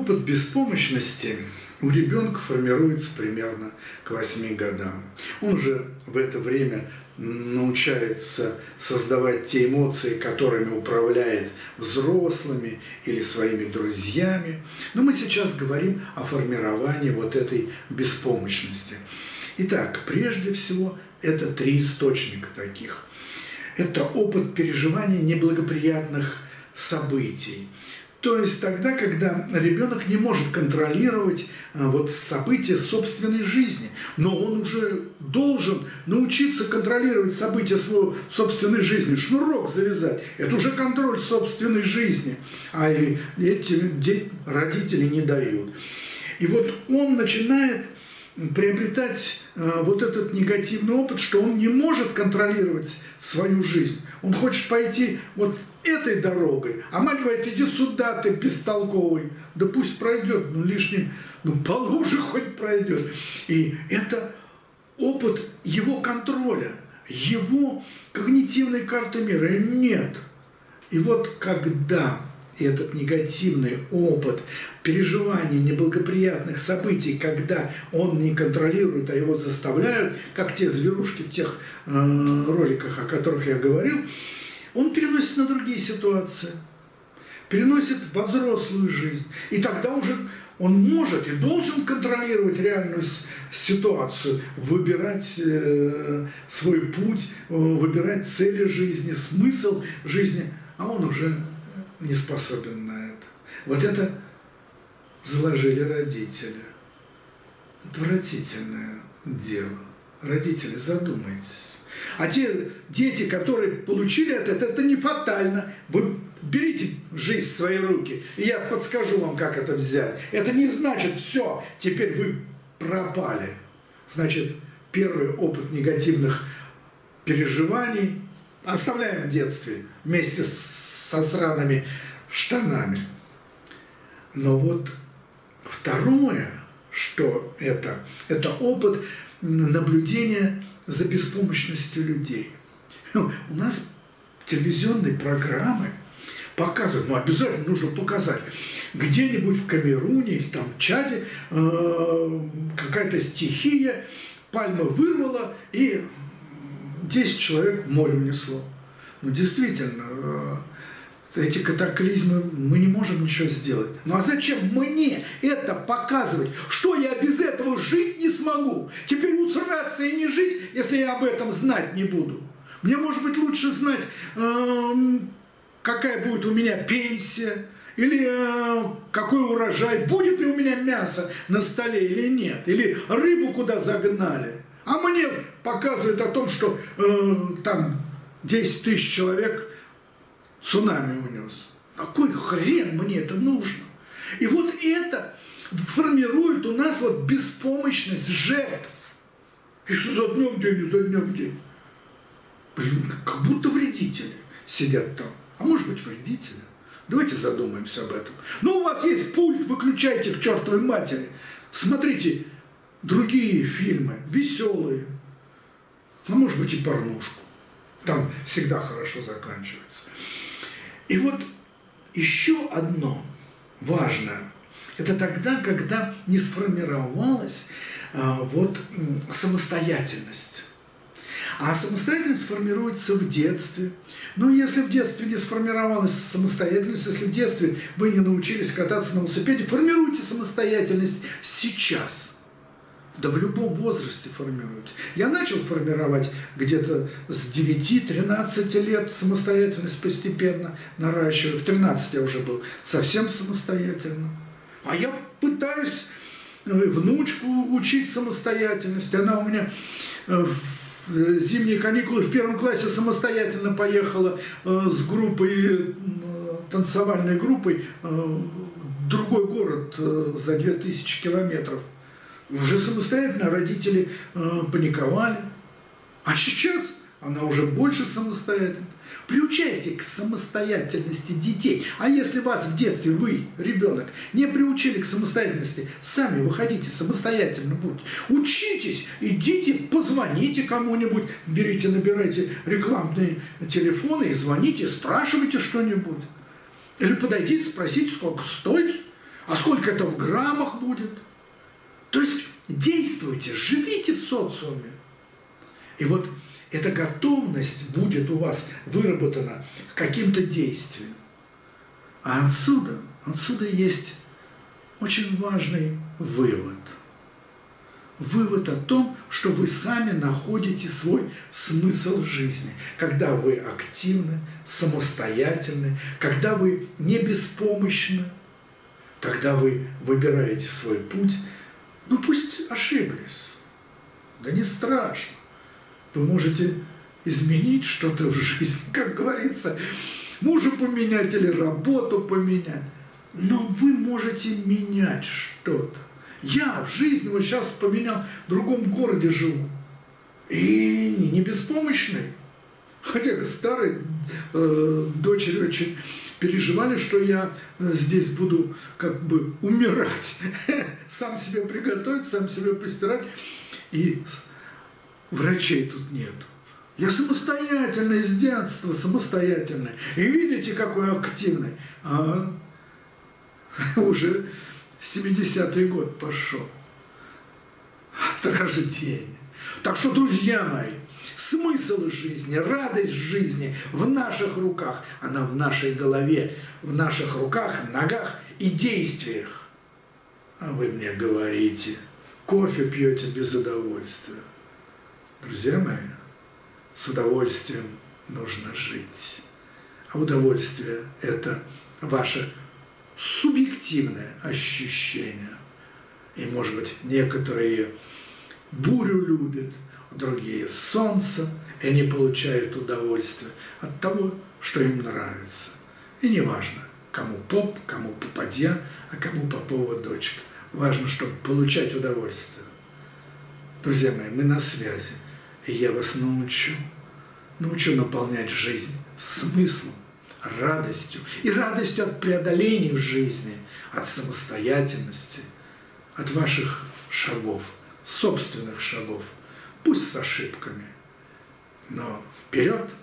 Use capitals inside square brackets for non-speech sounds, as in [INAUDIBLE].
Опыт беспомощности у ребенка формируется примерно к 8 годам. Он уже в это время научается создавать те эмоции, которыми управляет взрослыми или своими друзьями. Но мы сейчас говорим о формировании вот этой беспомощности. Итак, прежде всего, это три источника таких. Это опыт переживания неблагоприятных событий – то есть тогда, когда ребенок не может контролировать а, вот события собственной жизни, но он уже должен научиться контролировать события своей собственной жизни, шнурок завязать. Это уже контроль собственной жизни, а эти родители не дают. И вот он начинает приобретать э, вот этот негативный опыт, что он не может контролировать свою жизнь. Он хочет пойти вот этой дорогой, а мать говорит, иди сюда, ты бестолковый. Да пусть пройдет, ну лишним, ну полуже хоть пройдет. И это опыт его контроля, его когнитивной карты мира. Нет. И вот когда и этот негативный опыт переживания неблагоприятных событий, когда он не контролирует, а его заставляют, как те зверушки в тех э, роликах, о которых я говорил, он переносит на другие ситуации, переносит во взрослую жизнь. И тогда уже он может и должен контролировать реальную ситуацию, выбирать э, свой путь, э, выбирать цели жизни, смысл жизни, а он уже не способен на это. Вот это заложили родители. Отвратительное дело. Родители, задумайтесь. А те дети, которые получили это, это, это не фатально. Вы берите жизнь в свои руки, и я подскажу вам, как это взять. Это не значит, все, теперь вы пропали. Значит, первый опыт негативных переживаний оставляем в детстве вместе с со сраными штанами. Но вот второе, что это, это опыт наблюдения за беспомощностью людей. У нас телевизионные программы показывают, ну обязательно нужно показать, где-нибудь в Камеруне или там в Чаде э, какая-то стихия, пальма вырвала и 10 человек в море унесло. Ну действительно, э, эти катаклизмы, мы не можем ничего сделать. Ну а зачем мне это показывать? Что я без этого жить не смогу? Теперь усраться и не жить, если я об этом знать не буду. Мне, может быть, лучше знать, э, какая будет у меня пенсия, или э, какой урожай, будет ли у меня мясо на столе или нет, или рыбу куда загнали. А мне показывают о том, что э, там 10 тысяч человек цунами унес. Какой хрен мне это нужно? И вот это формирует у нас вот беспомощность жертв. И что за днем день, за днем день. Блин, как будто вредители сидят там. А может быть вредители. Давайте задумаемся об этом. Ну, у вас есть пульт, выключайте к чертовой матери. Смотрите другие фильмы, веселые. А может быть и порнушку. Там всегда хорошо заканчивается. И вот еще одно важное, это тогда, когда не сформировалась а, вот самостоятельность. А самостоятельность формируется в детстве. Ну, если в детстве не сформировалась самостоятельность, если в детстве вы не научились кататься на велосипеде, формируйте самостоятельность сейчас – да в любом возрасте формируют. Я начал формировать где-то с 9-13 лет самостоятельность постепенно наращиваю. В 13 я уже был совсем самостоятельно. А я пытаюсь э, внучку учить самостоятельности. Она у меня э, в э, зимние каникулы в первом классе самостоятельно поехала с группой, танцевальной группой в другой город за 2000 километров. Уже самостоятельно родители э, паниковали. А сейчас она уже больше самостоятельна. Приучайте к самостоятельности детей. А если вас в детстве, вы, ребенок, не приучили к самостоятельности, сами выходите самостоятельно будьте. Учитесь, идите, позвоните кому-нибудь, берите, набирайте рекламные телефоны и звоните, спрашивайте что-нибудь. Или подойдите, спросите, сколько стоит А сколько это в граммах будет? То есть действуйте, живите в социуме. И вот эта готовность будет у вас выработана каким-то действиям. А отсюда, отсюда есть очень важный вывод. Вывод о том, что вы сами находите свой смысл жизни, когда вы активны, самостоятельны, когда вы не беспомощны, когда вы выбираете свой путь, ну пусть ошиблись, да не страшно. Вы можете изменить что-то в жизни, [LAUGHS] как говорится, мужа поменять или работу поменять. Но вы можете менять что-то. Я в жизни вот сейчас поменял, в другом городе живу. И не беспомощный. Хотя старые э, дочери очень переживали, что я э, здесь буду как бы умирать. [LAUGHS] Сам себе приготовить, сам себе постирать. И врачей тут нет. Я самостоятельный с детства, самостоятельный. И видите, какой активный. А [LAUGHS] уже 70-й год пошел от рождения. Так что, друзья мои, смысл жизни, радость жизни в наших руках, она в нашей голове, в наших руках, ногах и действиях. А вы мне говорите, кофе пьете без удовольствия. Друзья мои, с удовольствием нужно жить. А удовольствие – это ваше субъективное ощущение. И, может быть, некоторые бурю любят, другие солнце, и они получают удовольствие от того, что им нравится. И не важно, кому поп, кому попадья, а кому попова дочка. Важно, чтобы получать удовольствие. Друзья мои, мы на связи, и я вас научу. Научу наполнять жизнь смыслом, радостью. И радостью от преодолений в жизни, от самостоятельности, от ваших шагов, собственных шагов, пусть с ошибками, но вперед –